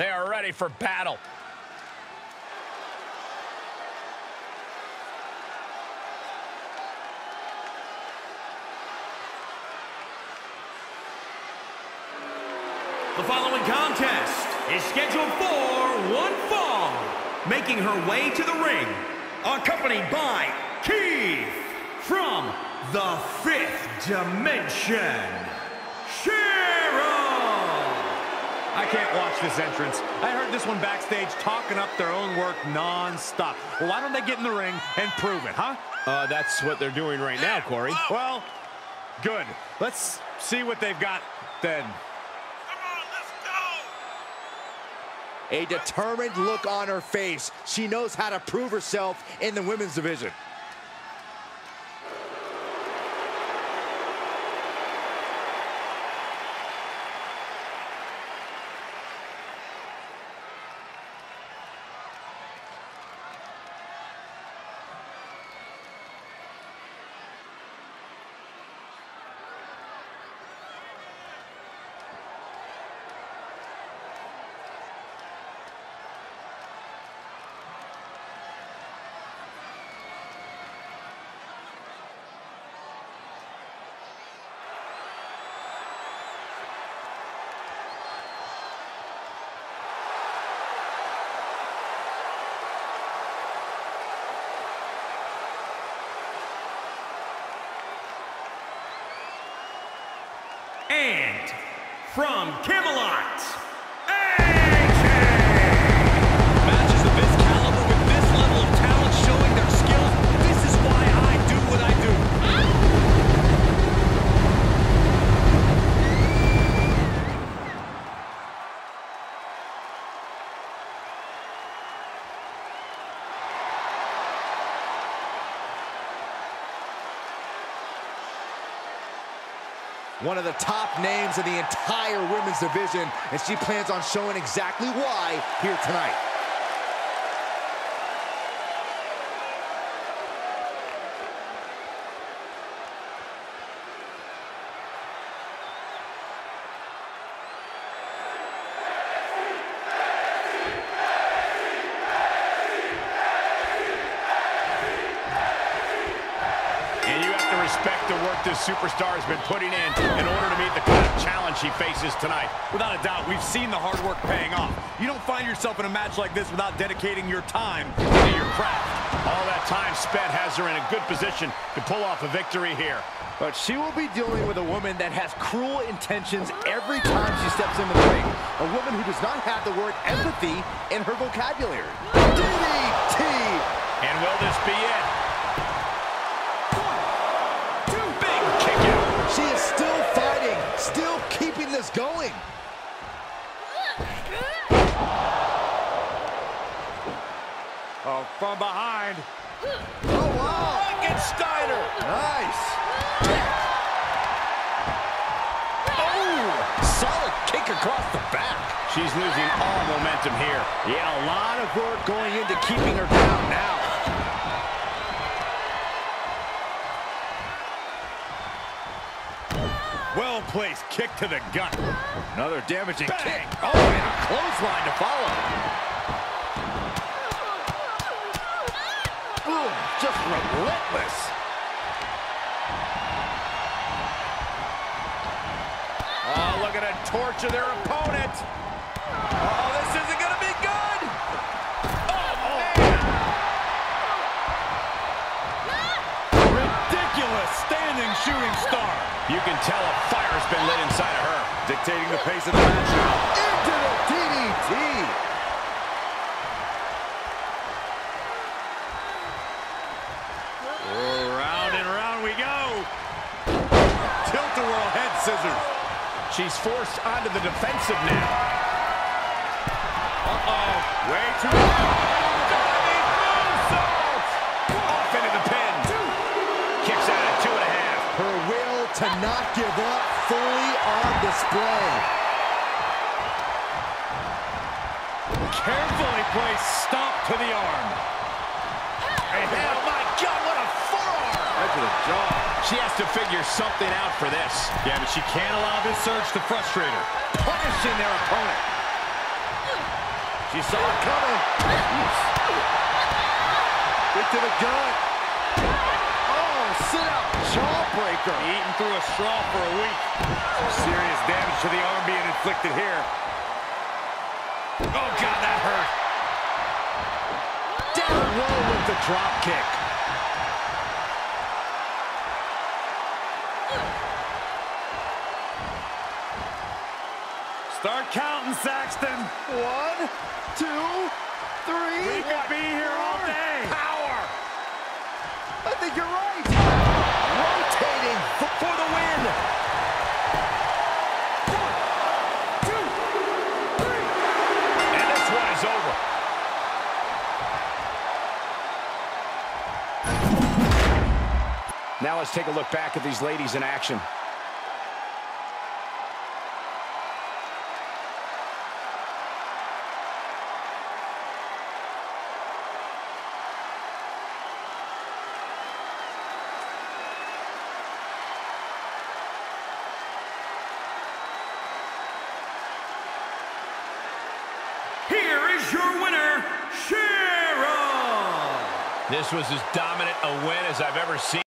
They are ready for battle. The following contest is scheduled for one fall. Making her way to the ring, accompanied by Keith from the Fifth Dimension, Cheryl. I can't watch this entrance. I heard this one backstage talking up their own work non-stop. Well, why don't they get in the ring and prove it, huh? Uh, that's what they're doing right now, Corey. Well, good. Let's see what they've got then. Come on, let's go. a determined look on her face. She knows how to prove herself in the women's division. And from Camelot, One of the top names in the entire women's division, and she plans on showing exactly why here tonight. Respect the work this superstar has been putting in in order to meet the kind of challenge she faces tonight. Without a doubt, we've seen the hard work paying off. You don't find yourself in a match like this without dedicating your time to your craft. All that time spent has her in a good position to pull off a victory here. But she will be dealing with a woman that has cruel intentions every time she steps into the ring. A woman who does not have the word empathy in her vocabulary. DDT! And will this be it? Going. Oh, from behind. Oh, wow! Steiner. Nice! Oh! Solid kick across the back. She's losing all momentum here. Yeah, a lot of work going into keeping her down now. Well-placed kick to the gut. Another damaging Bang! kick. Oh, and a clothesline to follow. Ooh, just relentless. Oh, look at a torture their opponent. Oh, You can tell a fire's been lit inside of her. Dictating the pace of the match now. Into the DDT. Oh, round and round we go. Tilt-a-whirl head scissors. She's forced onto the defensive now. Uh-oh. Way too long. To not give up fully on display. Carefully placed stomp to the arm. And oh my God, what a forearm! Right to the jaw. She has to figure something out for this. Yeah, but she can't allow this surge to frustrate her. Punishing their opponent. She saw it coming. Get to the gun. Sit out jawbreaker. Eating through a straw for a week. Some serious damage to the arm being inflicted here. Oh, God, that hurt. Down low with the drop kick. Start counting, Saxton. One, two, three. We could be here all day. Power. Now let's take a look back at these ladies in action. Here is your winner, Sharon. This was as dominant a win as I've ever seen.